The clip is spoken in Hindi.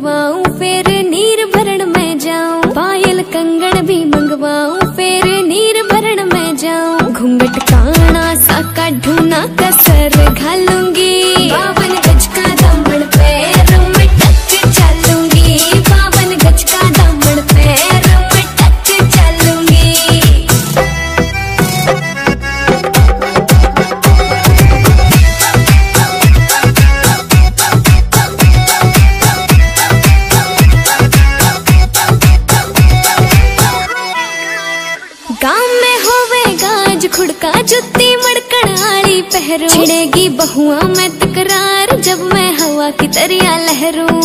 मंगवाऊं, फिर नीर भरण में जाऊँ। पायल कंगन भी मंगवाऊं, फिर नीर भरण में जाऊँ। घूंघट काना सा का ढूना कसर। गाँव में होवे गाज, खुड़का, जुत्ती मड़कड़ी पहरू छिड़ेगी बहुआ मैं तकरार, जब मैं हवा की दरिया लहरू।